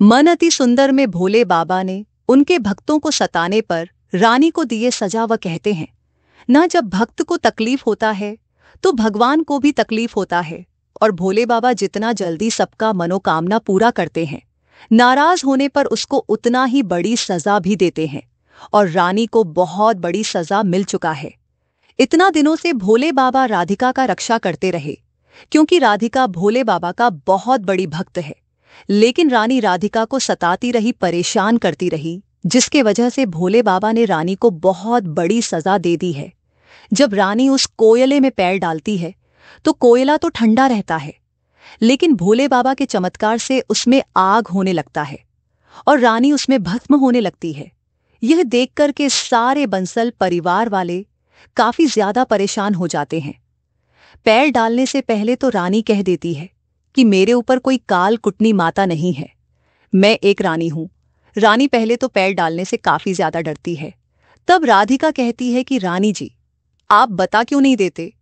मन अति सुंदर में भोले बाबा ने उनके भक्तों को सताने पर रानी को दिए सजा व कहते हैं, न जब भक्त को तकलीफ़ होता है तो भगवान को भी तकलीफ़ होता है, और भोले बाबा जितना जल्दी सबका मनोकामना पूरा करते हैं, नाराज़ होने पर उसको उतना ही बड़ी सजा भी देते हैं, और रानी को बहुत बड़ी सजा मिल चुका है। इतना दिनों से भोले बाबा राधिका का रक्षा करते रहे, क्योंकि राधिका भोले बाबा का बहुत बड़ी भक्त है। लेकिन रानी राधिका को सताती रही, परेशान करती रही, जिसके वजह से भोले बाबा ने रानी को बहुत बड़ी सजा दे दी है। जब रानी उस कोयले में पैर डालती है तो कोयला तो ठंडा रहता है, लेकिन भोले बाबा के चमत्कार से उसमें आग होने लगता है और रानी उसमें भस्म होने लगती है। यह देखकर के सारे बंसल परिवार वाले काफ़ी ज़्यादा परेशान हो जाते हैं। पैर डालने से पहले तो रानी कह देती है कि मेरे ऊपर कोई काल कुटनी माता नहीं है। मैं एक रानी हूँ। रानी पहले तो पैर डालने से काफ़ी ज़्यादा डरती है। तब राधिका कहती है कि, रानी जी, आप बता क्यों नहीं देते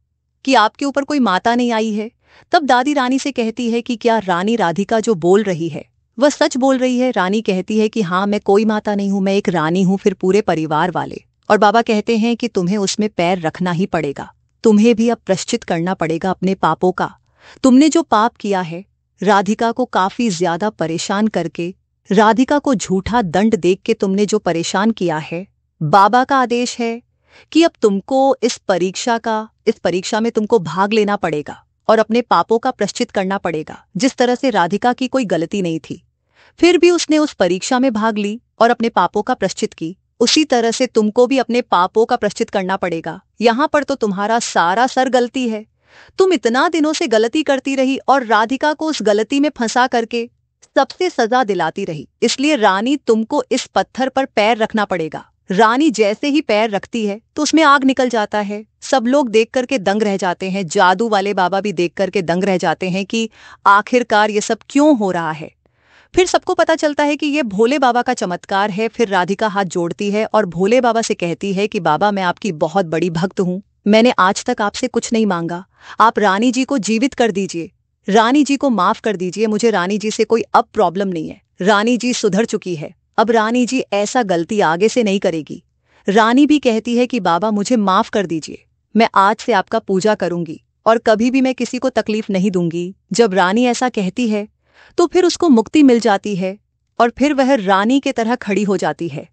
कि आपके ऊपर कोई माता नहीं आई है? तब दादी रानी से कहती है कि, क्या रानी राधिका जो बोल रही है, वह सच बोल रही है? रानी कहती है कि हाँ मैं कोई माता नहीं हूँ, मैं एक रानी हूँ, फिर पूरे परिवार वाले। और बाबा कहते हैं कि तुम्हें उसमें पैर रखना ही पड़ेगा। तुम्हें भी अब प्रश्चित करना पड़ेगा अपने पापों का। तुमने जो पाप किया है, राधिका को काफ़ी ज़्यादा परेशान करके, राधिका को झूठा दंड देख के तुमने जो परेशान किया है, बाबा का आदेश है कि अब तुमको इस परीक्षा का, इस परीक्षा में तुमको भाग लेना पड़ेगा और अपने पापों का प्रश्चित करना पड़ेगा, जिस तरह से राधिका की कोई गलती नहीं थी। फिर भी उसने उस परीक्षा में भाग ली और अपने पापों का प्रश्चित की। उसी तरह से तुमको भी अपने पापों का प्रश्चित करना पड़ेगा। यहाँ पर तो तुम्हारा सारा सर गलती है। तुम इतना दिनों से गलती करती रही और राधिका को उस गलती में फंसा करके सबसे सजा दिलाती रही। इसलिए रानी तुमको इस पत्थर पर पैर रखना पड़ेगा। रानी जैसे ही पैर रखती है तो उसमें आग निकल जाता है। सब लोग देख करके दंग रह जाते हैं। जादू वाले बाबा भी देख करके दंग रह जाते हैं कि आखिरकार ये सब क्यों हो रहा है। फिर सबको पता चलता है कि ये भोले बाबा का चमत्कार है। फिर राधिका हाथ जोड़ती है और भोले बाबा से कहती है कि, बाबा, मैं आपकी बहुत बड़ी भक्त हूँ। मैंने आज तक आपसे कुछ नहीं मांगा। आप रानी जी को जीवित कर दीजिए। रानी जी को माफ़ कर दीजिए। मुझे रानी जी से कोई अब प्रॉब्लम नहीं है। रानी जी सुधर चुकी है। अब रानी जी ऐसा गलती आगे से नहीं करेगी। रानी भी कहती है कि बाबा मुझे माफ़ कर दीजिए। मैं आज से आपका पूजा करूँगी और कभी भी मैं किसी को तकलीफ़ नहीं दूँगी। जब रानी ऐसा कहती है तो फिर उसको मुक्ति मिल जाती है और फिर वह रानी के तरह खड़ी हो जाती है।